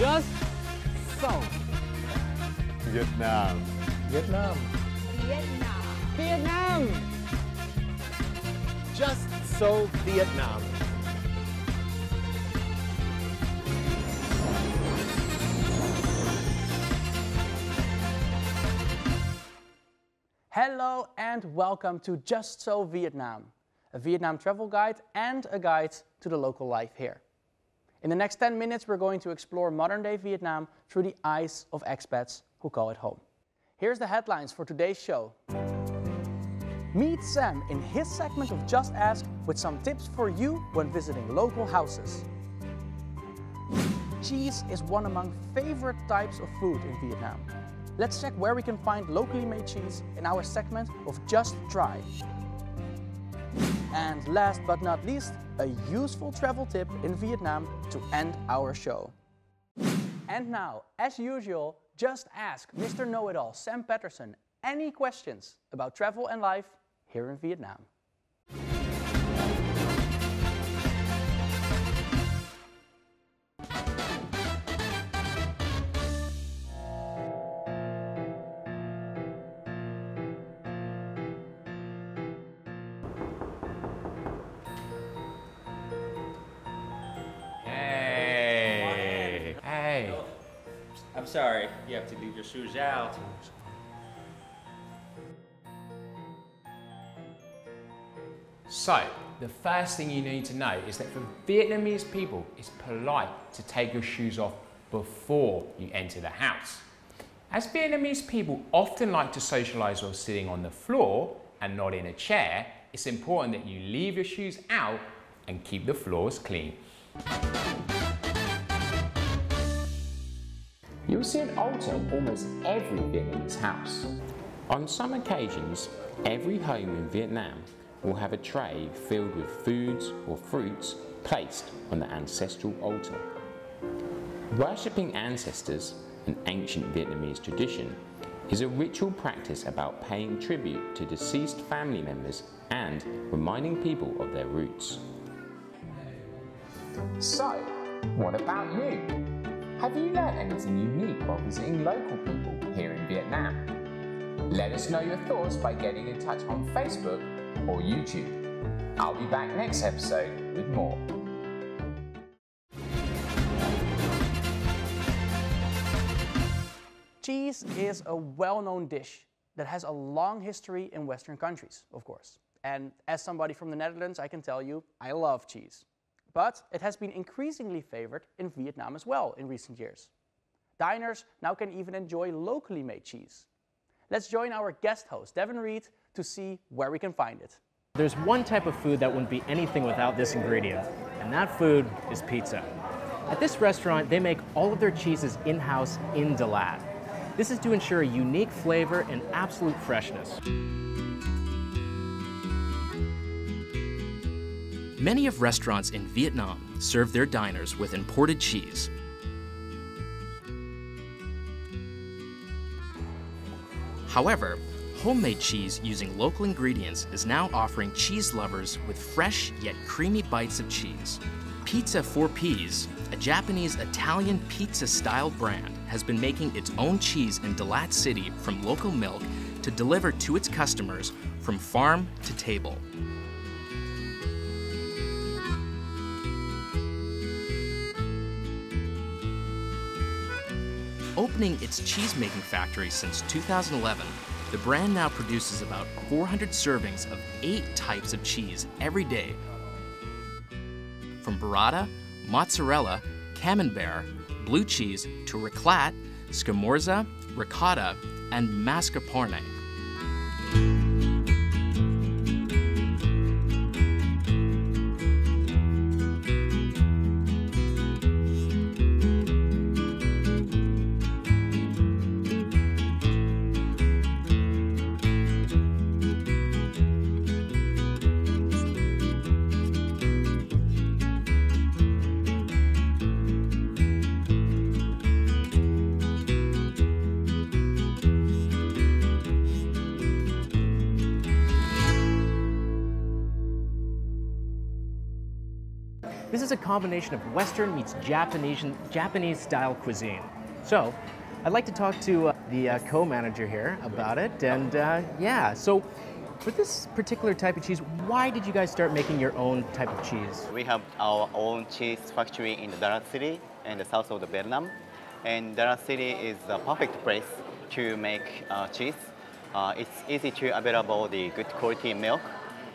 Just so. Vietnam. Vietnam. Vietnam. Vietnam. Just so Vietnam. Hello and welcome to Just So Vietnam, a Vietnam travel guide and a guide to the local life here. In the next 10 minutes, we're going to explore modern day Vietnam through the eyes of expats who call it home. Here's the headlines for today's show. Meet Sam in his segment of Just Ask with some tips for you when visiting local houses. Cheese is one among favorite types of food in Vietnam. Let's check where we can find locally made cheese in our segment of Just Try. And last but not least, a useful travel tip in Vietnam to end our show. And now, as usual, just ask Mr. Know-It-All Sam Paterson any questions about travel and life here in Vietnam. Sorry, you have to leave your shoes out. So, the first thing you need to know is that for Vietnamese people, it's polite to take your shoes off before you enter the house. As Vietnamese people often like to socialize while sitting on the floor and not in a chair, it's important that you leave your shoes out and keep the floors clean. You'll see an altar in almost every Vietnamese house. On some occasions, every home in Vietnam will have a tray filled with foods or fruits placed on the ancestral altar. Worshipping ancestors, an ancient Vietnamese tradition, is a ritual practice about paying tribute to deceased family members and reminding people of their roots. So, what about you? Have you learned anything unique while visiting local people here in Vietnam? Let us know your thoughts by getting in touch on Facebook or YouTube. I'll be back next episode with more. Cheese is a well-known dish that has a long history in Western countries, of course. And as somebody from the Netherlands, I can tell you, I love cheese. But it has been increasingly favored in Vietnam as well in recent years. Diners now can even enjoy locally made cheese. Let's join our guest host, Devin Reed, to see where we can find it. There's one type of food that wouldn't be anything without this ingredient, and that food is pizza. At this restaurant, they make all of their cheeses in-house in Dalat. This is to ensure a unique flavor and absolute freshness. Many of restaurants in Vietnam serve their diners with imported cheese. However, homemade cheese using local ingredients is now offering cheese lovers with fresh yet creamy bites of cheese. Pizza 4Ps, a Japanese Italian pizza style brand, has been making its own cheese in Dalat City from local milk to deliver to its customers from farm to table. Opening its cheese-making factory since 2011, the brand now produces about 400 servings of eight types of cheese every day. From burrata, mozzarella, camembert, blue cheese to raclette, scamorza, ricotta, and mascarpone. Is a combination of Western meets Japanese, Japanese style cuisine. So, I'd like to talk to uh, the uh, co-manager here about it, and uh, yeah, so for this particular type of cheese, why did you guys start making your own type of cheese? We have our own cheese factory in the Darat City in the south of the Vietnam. And Darat City is the perfect place to make uh, cheese. Uh, it's easy to available the good quality milk.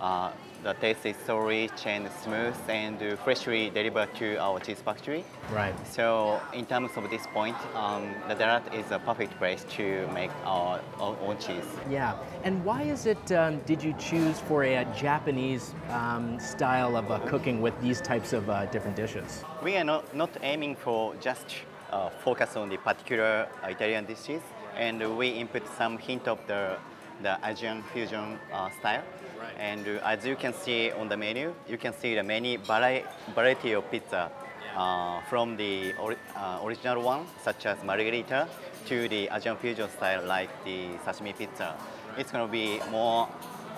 Uh, the taste is so rich and smooth and freshly delivered to our cheese factory. Right. So in terms of this point, um, the Darat is a perfect place to make our own, own cheese. Yeah, and why is it, um, did you choose for a, Japanese um, style of uh, cooking with these types of uh, different dishes? We are not, not aiming for just uh, focus on the particular Italian dishes, and we input some hint of the, the Asian fusion uh, style. Right. And uh, as you can see on the menu, you can see the many vari variety of pizza uh, from the ori uh, original one, such as margherita, to the Asian fusion style like the sashimi pizza. It's going to be more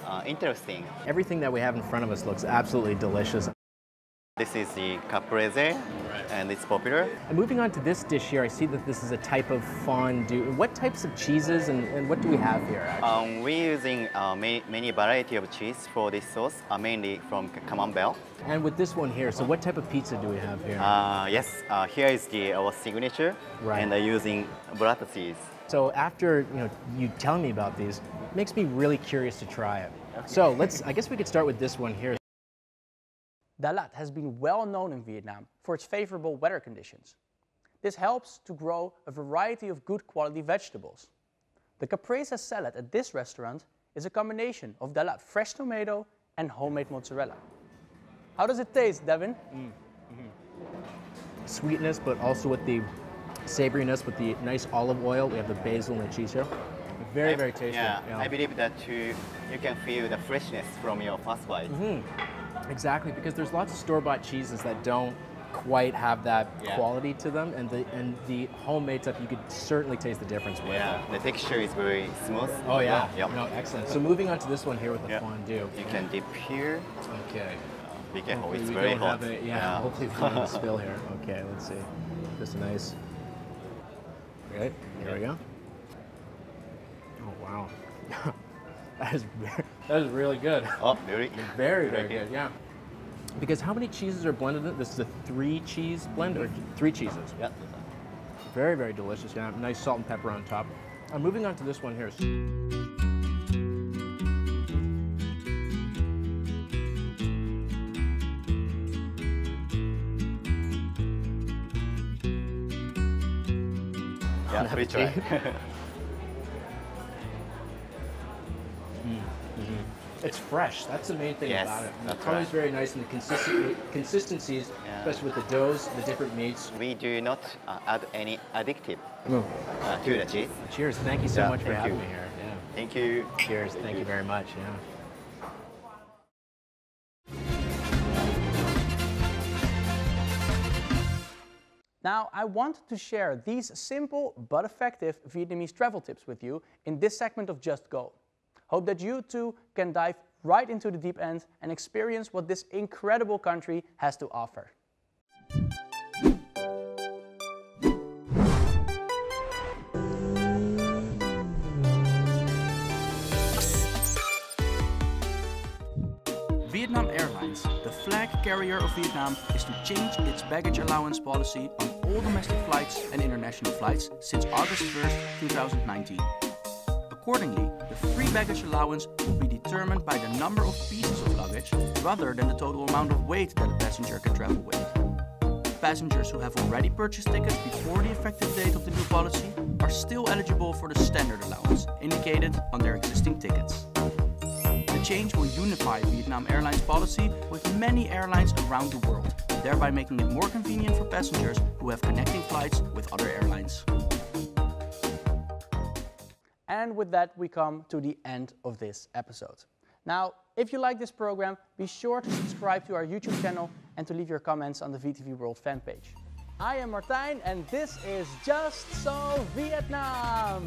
uh, interesting. Everything that we have in front of us looks absolutely delicious. This is the caprese, and it's popular. And moving on to this dish here, I see that this is a type of fondue. What types of cheeses and, and what do we have here? Um, we're using uh, many, many variety of cheese for this sauce, uh, mainly from Camembert. And with this one here, so what type of pizza do we have here? Uh, yes, uh, here is the our signature, right. and using burrata cheese. So after you know you telling me about these, makes me really curious to try it. Okay. So let's, I guess we could start with this one here. Dalat has been well known in Vietnam for its favorable weather conditions. This helps to grow a variety of good quality vegetables. The caprese salad at this restaurant is a combination of Dalat fresh tomato and homemade mozzarella. How does it taste, Devin? Mm. Mm -hmm. Sweetness, but also with the savoriness, with the nice olive oil. We have the basil and the cheese here. Very, I, very tasty. Yeah, yeah, I believe that you, you can feel the freshness from your first bite. Mm -hmm. Exactly, because there's lots of store-bought cheeses that don't quite have that yeah. quality to them, and the and the homemade stuff you could certainly taste the difference with. Yeah, the texture is very smooth. Oh yeah, yep. no, excellent. So moving on to this one here with the yep. fondue. You can dip here. Okay. Be careful, it's very hot. A, yeah, yeah, hopefully we don't spill here. Okay, let's see. Just a nice. Right, here we go. Oh wow. that is that is really good. Oh, very, very, very good. Yeah. Because how many cheeses are blended in? This is a three cheese blend or three cheeses? Yeah. Very, very delicious. Yeah, nice salt and pepper on top. I'm moving on to this one here. Yeah, It's fresh. That's the main thing yes, about it. And the color is very nice, and the consistent consistencies, yeah. especially with the doughs, the different meats. We do not uh, add any addictive mm. uh, to the cheese. Cheers! Thank you so yeah, much for having you. me here. Yeah. Thank you. Cheers! Thank, thank you. you very much. Yeah. Now, I want to share these simple but effective Vietnamese travel tips with you in this segment of Just Go. Hope that you too can dive right into the deep end and experience what this incredible country has to offer. Vietnam Airlines, the flag carrier of Vietnam, is to change its baggage allowance policy on all domestic flights and international flights since August 1st, 2019. Accordingly, the free baggage allowance will be determined by the number of pieces of luggage rather than the total amount of weight that a passenger can travel with. Passengers who have already purchased tickets before the effective date of the new policy are still eligible for the standard allowance indicated on their existing tickets. The change will unify Vietnam Airlines policy with many airlines around the world, thereby making it more convenient for passengers who have connecting flights with other airlines. And with that, we come to the end of this episode. Now, if you like this program, be sure to subscribe to our YouTube channel and to leave your comments on the VTV World fan page. I am Martijn and this is Just So Vietnam!